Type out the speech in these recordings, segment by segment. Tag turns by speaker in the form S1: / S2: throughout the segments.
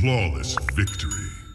S1: Flawless victory.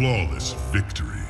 S1: Flawless victory.